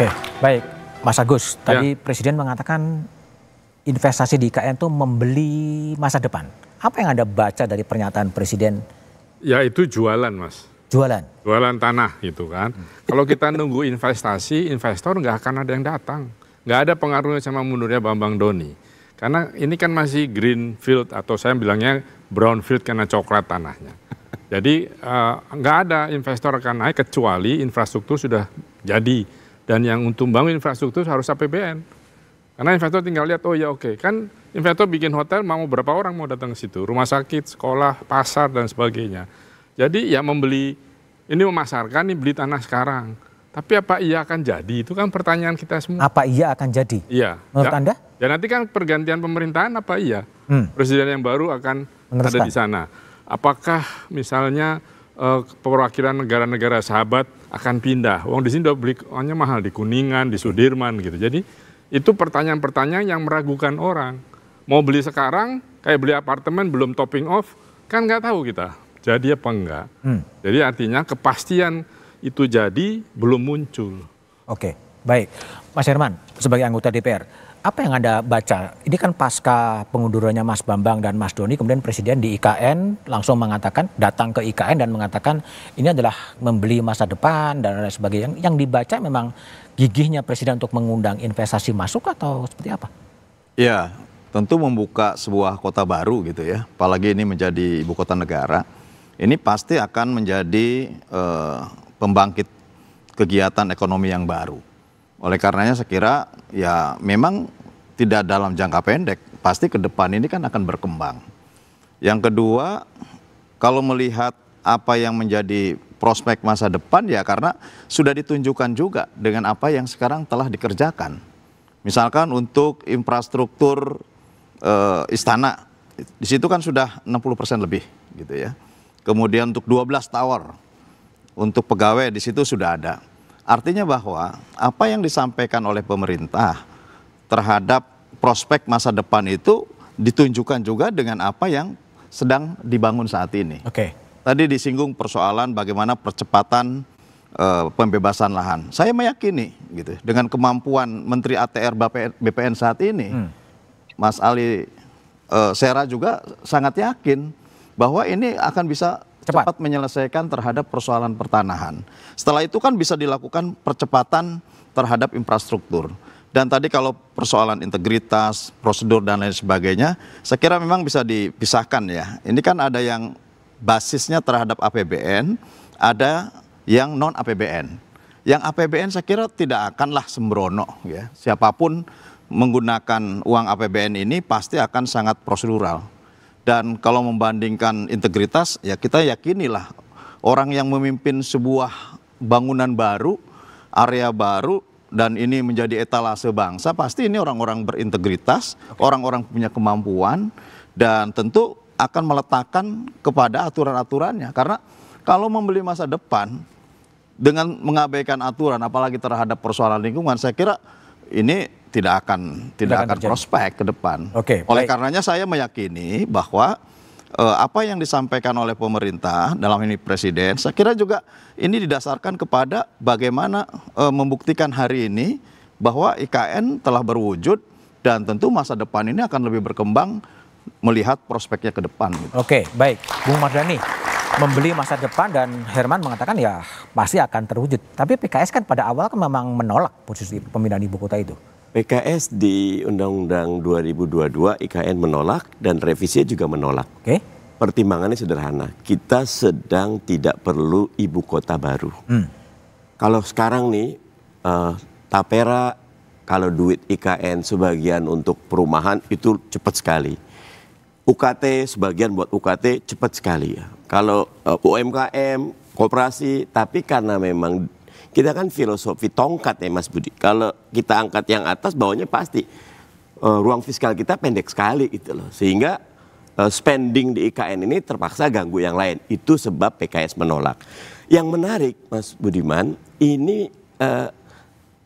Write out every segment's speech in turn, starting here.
Oke, baik. Mas Agus, tadi ya. Presiden mengatakan investasi di IKN itu membeli masa depan. Apa yang Anda baca dari pernyataan Presiden? Ya itu jualan mas. Jualan? Jualan tanah gitu kan. Hmm. Kalau kita nunggu investasi, investor nggak akan ada yang datang. Nggak ada pengaruhnya sama mundurnya Bambang Doni. Karena ini kan masih green field atau saya bilangnya brown field karena coklat tanahnya. Jadi uh, nggak ada investor akan naik kecuali infrastruktur sudah jadi. Dan yang untuk bangun infrastruktur harus APBN. Karena investor tinggal lihat, oh ya oke, okay. kan investor bikin hotel mau berapa orang mau datang ke situ, rumah sakit, sekolah, pasar dan sebagainya. Jadi ya membeli, ini memasarkan, ini beli tanah sekarang. Tapi apa iya akan jadi? Itu kan pertanyaan kita semua. Apa iya akan jadi? Iya. Menurut ya, Anda? Ya nanti kan pergantian pemerintahan apa iya? Hmm. Presiden yang baru akan Meneruskan. ada di sana. Apakah misalnya uh, perwakilan negara-negara sahabat akan pindah? Uang di sini udah beli uangnya mahal di Kuningan, di Sudirman gitu. Jadi itu pertanyaan-pertanyaan yang meragukan orang. Mau beli sekarang, kayak beli apartemen belum topping off, kan nggak tahu kita jadi apa enggak. Hmm. Jadi artinya kepastian itu jadi belum muncul. Oke, baik. Mas Herman, sebagai anggota DPR, apa yang Anda baca? Ini kan pasca pengundurannya Mas Bambang dan Mas Doni, kemudian Presiden di IKN langsung mengatakan, datang ke IKN dan mengatakan ini adalah membeli masa depan dan lain sebagainya. Yang dibaca memang gigihnya Presiden untuk mengundang investasi masuk atau seperti apa? Ya, tentu membuka sebuah kota baru gitu ya, apalagi ini menjadi ibu kota negara. Ini pasti akan menjadi uh, pembangkit kegiatan ekonomi yang baru oleh karenanya saya kira ya memang tidak dalam jangka pendek, pasti ke depan ini kan akan berkembang. Yang kedua, kalau melihat apa yang menjadi prospek masa depan ya karena sudah ditunjukkan juga dengan apa yang sekarang telah dikerjakan. Misalkan untuk infrastruktur e, istana, di situ kan sudah 60% lebih gitu ya. Kemudian untuk 12 tower, untuk pegawai di situ sudah ada. Artinya bahwa apa yang disampaikan oleh pemerintah terhadap prospek masa depan itu ditunjukkan juga dengan apa yang sedang dibangun saat ini. Oke. Okay. Tadi disinggung persoalan bagaimana percepatan uh, pembebasan lahan. Saya meyakini gitu dengan kemampuan Menteri ATR BPN saat ini, hmm. Mas Ali uh, Sera juga sangat yakin bahwa ini akan bisa cepat. cepat menyelesaikan terhadap persoalan pertanahan. Setelah itu kan bisa dilakukan percepatan terhadap infrastruktur. Dan tadi kalau persoalan integritas, prosedur dan lain sebagainya, saya kira memang bisa dipisahkan ya. Ini kan ada yang basisnya terhadap APBN, ada yang non APBN. Yang APBN saya kira tidak akanlah sembrono ya. Siapa pun menggunakan uang APBN ini pasti akan sangat prosedural dan kalau membandingkan integritas, ya kita yakinilah orang yang memimpin sebuah bangunan baru, area baru, dan ini menjadi etalase bangsa, pasti ini orang-orang berintegritas, orang-orang punya kemampuan, dan tentu akan meletakkan kepada aturan-aturannya. Karena kalau membeli masa depan dengan mengabaikan aturan, apalagi terhadap persoalan lingkungan, saya kira ini tidak akan tidak, akan, akan prospek ke depan. Oke. Oleh baik. karenanya saya meyakini bahwa uh, apa yang disampaikan oleh pemerintah dalam ini presiden, saya kira juga ini didasarkan kepada bagaimana uh, membuktikan hari ini bahwa IKN telah berwujud dan tentu masa depan ini akan lebih berkembang melihat prospeknya ke depan. Gitu. Oke, baik, Bung Mardani membeli masa depan dan Herman mengatakan ya pasti akan terwujud. Tapi PKS kan pada awal kan memang menolak posisi pemindahan ibu kota itu. PKS di Undang-Undang 2022 IKN menolak dan revisi juga menolak. Oke. Okay. Pertimbangannya sederhana, kita sedang tidak perlu ibu kota baru. Hmm. Kalau sekarang nih, uh, Tapera kalau duit IKN sebagian untuk perumahan itu cepat sekali. UKT sebagian buat UKT cepat sekali ya. Kalau uh, eh, UMKM, kooperasi, tapi karena memang kita kan filosofi tongkat ya Mas Budi. Kalau kita angkat yang atas, bawahnya pasti uh, ruang fiskal kita pendek sekali gitu loh. Sehingga uh, spending di IKN ini terpaksa ganggu yang lain. Itu sebab PKS menolak. Yang menarik Mas Budiman, ini uh,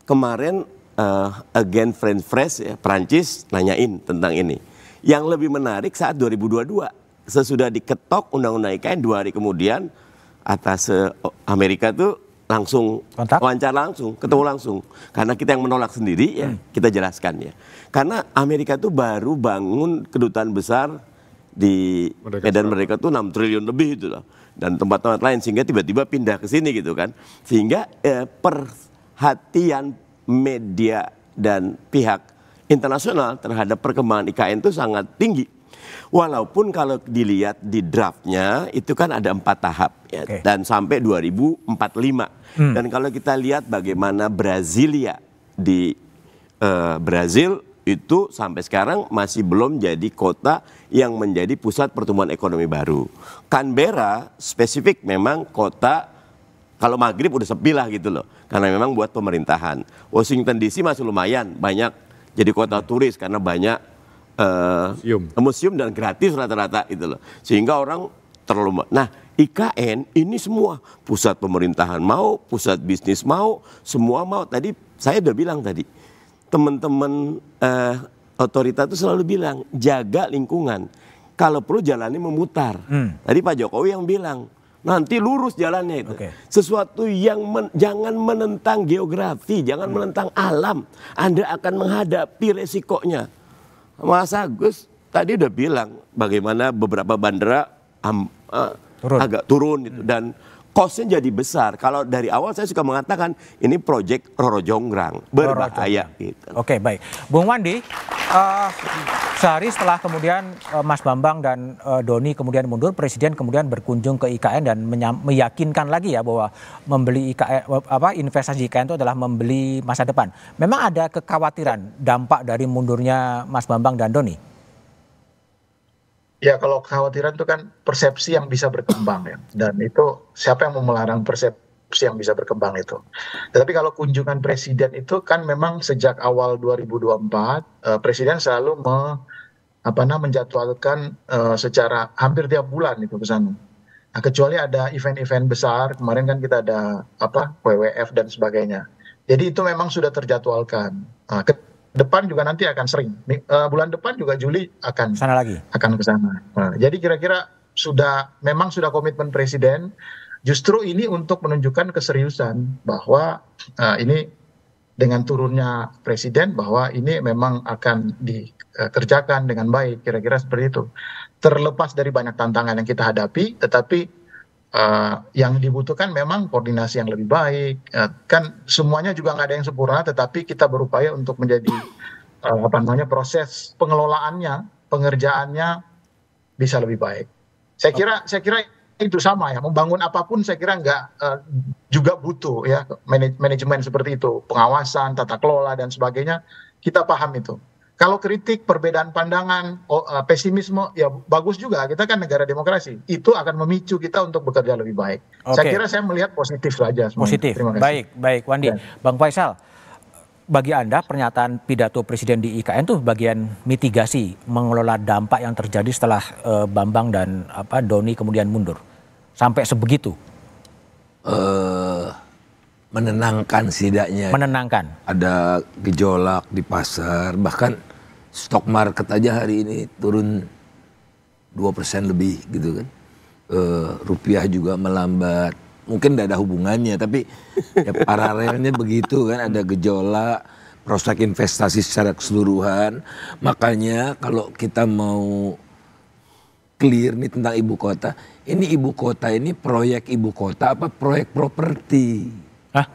kemarin uh, again French Fresh ya, Prancis nanyain tentang ini. Yang lebih menarik saat 2022 sesudah diketok undang-undang IKN dua hari kemudian atas Amerika tuh langsung Kontak? wawancara langsung, ketemu langsung. Karena kita yang menolak sendiri ya, kita jelaskan ya. Karena Amerika tuh baru bangun kedutaan besar di Merdeka Medan. Merdeka tuh 6 triliun lebih itu loh. Dan tempat-tempat lain sehingga tiba-tiba pindah ke sini gitu kan. Sehingga eh, perhatian media dan pihak internasional terhadap perkembangan IKN itu sangat tinggi. Walaupun kalau dilihat di draftnya itu kan ada empat tahap ya, Oke. dan sampai 2045. Dan kalau kita lihat bagaimana Brasilia di eh, Brazil itu sampai sekarang masih belum jadi kota yang menjadi pusat pertumbuhan ekonomi baru. Canberra spesifik memang kota kalau maghrib udah sepi lah gitu loh, karena memang buat pemerintahan. Washington DC masih lumayan banyak jadi kota turis karena banyak eh, Museum. museum dan gratis rata-rata itu loh. Sehingga orang terlalu Nah, IKN ini semua pusat pemerintahan mau, pusat bisnis mau, semua mau. Tadi saya udah bilang tadi, teman-teman eh, otorita itu selalu bilang jaga lingkungan. Kalau perlu jalannya memutar. Tadi Pak Jokowi yang bilang nanti lurus jalannya itu. Oke. Sesuatu yang men- jangan menentang geografi, jangan menentang alam. Anda akan menghadapi resikonya. Mas Agus tadi udah bilang bagaimana beberapa bandara am- eh, Turun. agak turun gitu dan costnya jadi besar. Kalau dari awal saya suka mengatakan ini proyek Roro Jonggrang berbahaya gitu. Oke baik, Bung Wandi, eh, sehari setelah kemudian eh, Mas Bambang dan eh, Doni kemudian mundur, Presiden kemudian berkunjung ke IKN dan meyakinkan lagi ya bahwa membeli IKN apa investasi IKN itu adalah membeli masa depan. Memang ada kekhawatiran dampak dari mundurnya Mas Bambang dan Doni. Ya kalau kekhawatiran itu kan persepsi yang bisa berkembang ya. Dan itu siapa yang mau melarang persepsi yang bisa berkembang itu. Tetapi kalau kunjungan presiden itu kan memang sejak awal 2024 eh, presiden selalu me, apa namanya menjadwalkan eh, secara hampir tiap bulan itu ke sana. Nah, kecuali ada event-event besar, kemarin kan kita ada apa WWF dan sebagainya. Jadi itu memang sudah terjadwalkan. Nah, depan juga nanti akan sering. Eh, bulan depan juga Juli akan Sana lagi. akan ke sana. Nah, jadi kira-kira sudah memang sudah komitmen presiden. Justru ini untuk menunjukkan keseriusan bahwa eh, ini dengan turunnya presiden bahwa ini memang akan dikerjakan dengan baik. Kira-kira seperti itu. Terlepas dari banyak tantangan yang kita hadapi, tetapi yang dibutuhkan memang koordinasi yang lebih baik. Eh, kan semuanya juga nggak ada yang sempurna, tetapi kita berupaya untuk menjadi eh, apa namanya proses pengelolaannya, pengerjaannya bisa lebih baik. Saya kira saya kira itu sama ya. Membangun apa pun saya kira nggak eh, juga butuh ya manaj- manajemen seperti itu, pengawasan, tata kelola dan sebagainya. Kita paham itu. Kalau kritik, perbedaan pandangan, oh, eh, pesimisme, ya bagus juga. Kita kan negara demokrasi. Itu akan memicu kita untuk bekerja lebih baik. Saya Oke. kira saya melihat positif saja. semuanya. Positif. Terima kasih. Baik, baik Wandi. Ya. Bang Faisal, bagi Anda pernyataan pidato Presiden di IKN itu bagian mitigasi mengelola dampak yang terjadi setelah eh, Bambang dan apa Doni kemudian mundur. Sampai sebegitu eh menenangkan setidaknya. menenangkan. Ada gejolak di pasar, bahkan stok market aja hari ini turun 2% lebih gitu kan. Eh, rupiah juga melambat. Mungkin tidak ada hubungannya, tapi ya paralelnya begitu kan ada gejolak prospek investasi secara keseluruhan. Makanya kalau kita mau clear nih tentang ibu kota, ini ibu kota ini proyek ibu kota apa proyek properti? Hah?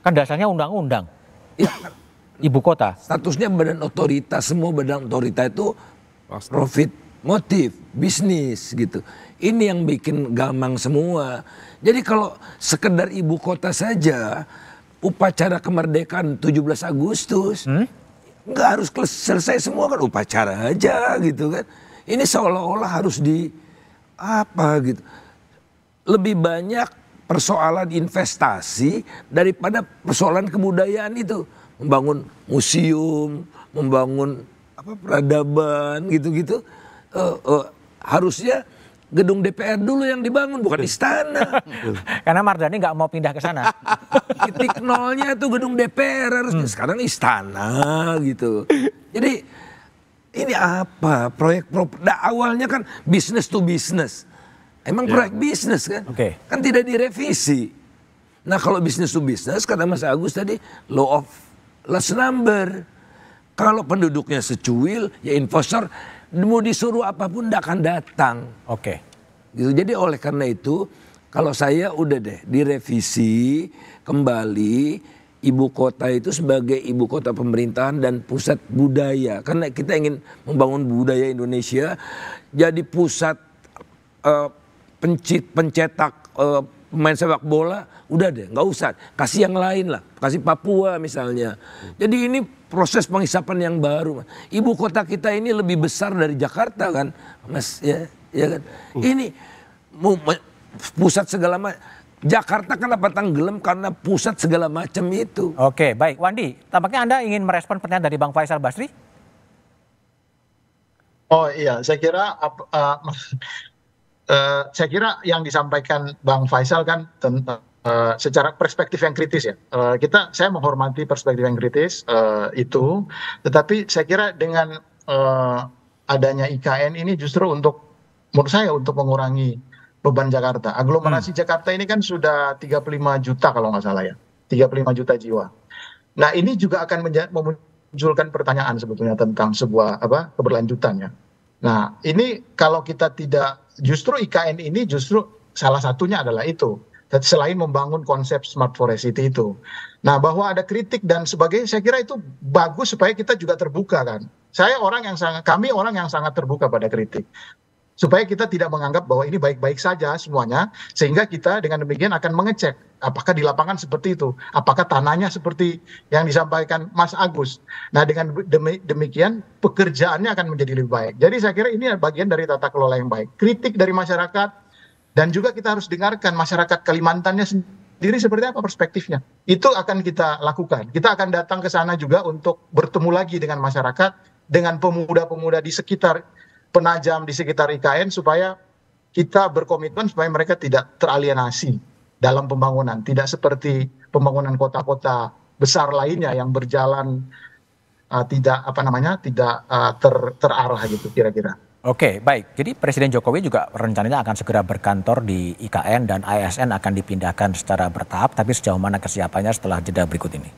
kan dasarnya undang-undang. Ya, Ibu kota. statusnya badan otoritas semua badan otoritas itu Pasti. profit motif bisnis gitu ini yang bikin gamang semua jadi kalau sekedar ibu kota saja upacara kemerdekaan 17 Agustus nggak harus selesai semua kan upacara aja gitu kan ini seolah-olah harus di apa gitu lebih banyak persoalan investasi daripada persoalan kebudayaan itu. Membangun museum membangun apa peradaban gitu-gitu. Eh, eh, harusnya gedung DPR dulu yang dibangun bukan istana. Karena Mardani nggak mau pindah ke sana. titik nolnya tuh gedung DPR harusnya. Sekarang istana gitu. Jadi ini apa proyek prop nah, awalnya kan bisnis to bisnis emang proyek bisnis kan Oke. kan tidak direvisi Nah kalau bisnis to bisnis kata Mas Agus tadi law of last number. Kalau penduduknya secuil ya investor mau disuruh apa pun tidak akan datang. Oke. Gitu. Jadi oleh karena itu kalau saya udah deh direvisi kembali ibu kota itu sebagai ibu kota pemerintahan dan pusat budaya karena kita ingin membangun budaya Indonesia jadi pusat uh, pencit pencetak uh, pemain sepak bola udah deh nggak usah. Kasih yang lain lah. Kasih Papua misalnya. Jadi ini proses penghisapan yang baru ibu kota kita ini lebih besar dari Jakarta kan mas? Ya ya kan? Ini mau pusat segala macam Jakarta kenapa tenggelam karena pusat segala macam itu. Oke, baik. Wandi, tampaknya Anda ingin merespon pertanyaan dari Bang Faisal Basri? Oh iya, saya kira uh, saya kira yang disampaikan Bang Faisal kan tentang uh, secara perspektif yang kritis ya. Uh, kita saya menghormati perspektif yang kritis uh, itu, tetapi saya kira dengan uh, adanya IKN ini justru untuk menurut saya untuk mengurangi beban Jakarta. Aglomerasi hmm. Jakarta ini kan sudah 35 juta kalau nggak salah ya. 35 juta jiwa. Nah, ini juga akan memunculkan pertanyaan sebetulnya tentang sebuah apa keberlanjutan ya. Nah, ini kalau kita tidak justru IKN ini justru salah satunya adalah itu. Selain membangun konsep smart forest itu. Nah, bahwa ada kritik dan sebagainya, saya kira itu bagus supaya kita juga terbuka kan. Saya orang yang sangat, kami orang yang sangat terbuka pada kritik supaya kita tidak menganggap bahwa ini baik-baik saja semuanya sehingga kita dengan demikian akan mengecek apakah di lapangan seperti itu apakah tanahnya seperti yang disampaikan Mas Agus. Nah dengan demikian pekerjaannya akan menjadi lebih baik. Jadi saya kira ini bagian dari tata kelola yang baik. Kritik dari masyarakat dan juga kita harus dengarkan masyarakat Kalimantannya sendiri seperti apa perspektifnya. Itu akan kita lakukan. Kita akan datang ke sana juga untuk bertemu lagi dengan masyarakat dengan pemuda-pemuda di sekitar penajam di sekitar IKN supaya kita berkomitmen supaya mereka tidak teralienasi dalam pembangunan, tidak seperti pembangunan kota-kota besar lainnya yang berjalan uh, tidak apa namanya tidak uh, ter, terarah gitu kira-kira. Oke, baik. Jadi Presiden Jokowi juga rencananya akan segera berkantor di IKN dan ASN akan dipindahkan secara bertahap, tapi sejauh mana kesiapannya setelah jeda berikut ini.